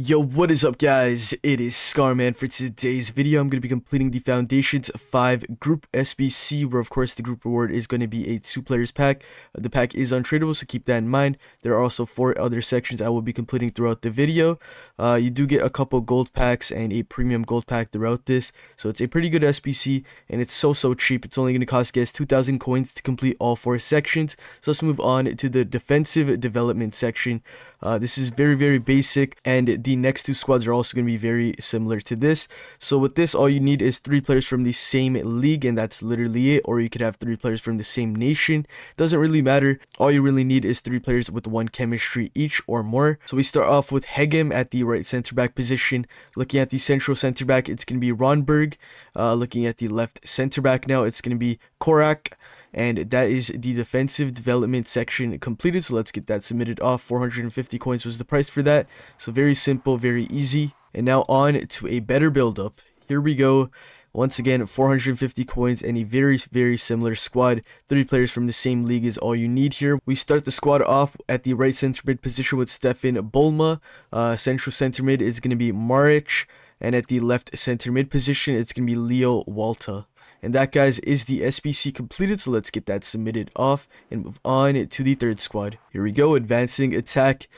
Yo, what is up guys? It is Skaarm. For today's video, I'm going to be completing the Foundations 5 Group SBC, where of course the group reward is going to be a 2 players pack. The pack is untradeable, so keep that in mind. There are also 4 other sections I will be completing throughout the video. Uh, you do get a couple gold packs and a premium gold pack throughout this, so it's a pretty good SBC, and it's so so cheap. It's only going to cost guys 2,000 coins to complete all 4 sections. So let's move on to the defensive development section. Uh, this is very very basic, and the next two squads are also going to be very similar to this. So with this, all you need is three players from the same league, and that's literally it. Or you could have three players from the same nation. Doesn't really matter. All you really need is three players with one chemistry each or more. So we start off with Hegem at the right center back position. Looking at the central center back, it's going to be Ronberg. Uh, looking at the left center back now, it's going to be Korak and that is the defensive development section completed. So let's get that submitted off. 450 coins was the price for that. So very simple very easy. And now on to a better build up here we go. Once again 450 coins and a very very similar squad. Three players from the same league is all you need here. We start the squad off at the right center mid position with Stefan Bolma uh, central center mid is going to be Maric. And at the left center mid position it's going to be Leo Walta and that, guys, is the SBC completed. So let's get that submitted off and move on to the third squad. Here we go. Advancing attack.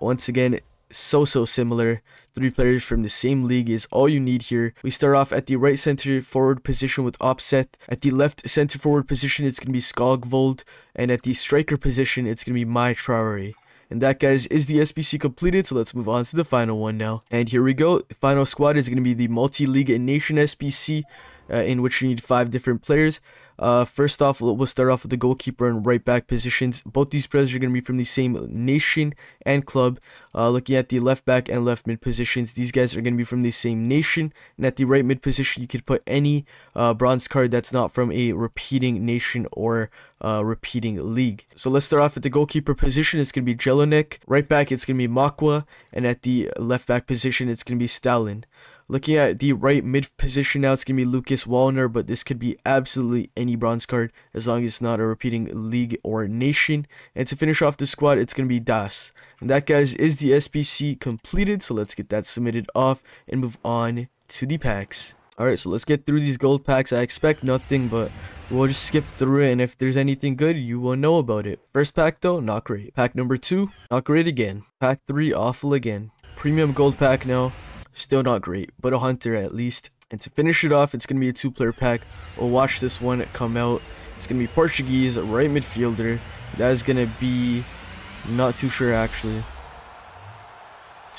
Once again, so so similar. Three players from the same league is all you need here. We start off at the right center forward position with Opset. At the left center forward position, it's going to be Skogvold. And at the striker position, it's going to be Mai Traore. And that, guys, is the SBC completed. So let's move on to the final one now. And here we go. The final squad is going to be the Multi-League and Nation SBC uh, in which you need five different players. Uh, first off, we'll start off with the goalkeeper and right back positions. Both these players are going to be from the same nation and club. Uh, looking at the left back and left mid positions, these guys are going to be from the same nation. And at the right mid position, you could put any uh, bronze card that's not from a repeating nation or uh, repeating league. So let's start off at the goalkeeper position. It's going to be Jelonek. Right back, it's going to be Makwa. And at the left back position, it's going to be Stalin. Looking at the right mid position now, it's going to be Lucas Wallner, but this could be absolutely any bronze card as long as it's not a repeating league or nation. And to finish off the squad, it's going to be Das. And that, guys, is the SBC completed. So let's get that submitted off and move on to the packs. Alright, so let's get through these gold packs. I expect nothing, but we'll just skip through it. And if there's anything good, you will know about it. First pack, though, not great. Pack number two, not great again. Pack three, awful again. Premium gold pack now. Still not great, but a hunter at least. And to finish it off, it's going to be a two-player pack. We'll watch this one come out. It's going to be Portuguese, right midfielder. That is going to be... Not too sure, actually.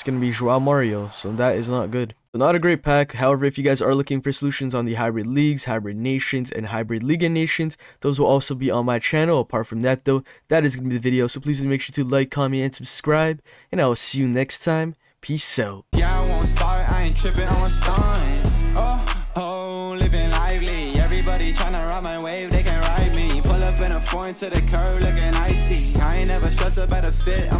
Going to be Joao Mario, so that is not good. So not a great pack. However, if you guys are looking for solutions on the hybrid leagues, hybrid nations, and hybrid Liga nations, those will also be on my channel. Apart from that, though, that is going to be the video. So please make sure to like, comment, and subscribe. And I will see you next time. Peace out. Yeah, I won't start, I ain't tripping, Oh, oh, living lively. Everybody ride my wave, they can ride me. Pull up in a foreign to the curb looking icy. I ain't never stressed about a fit,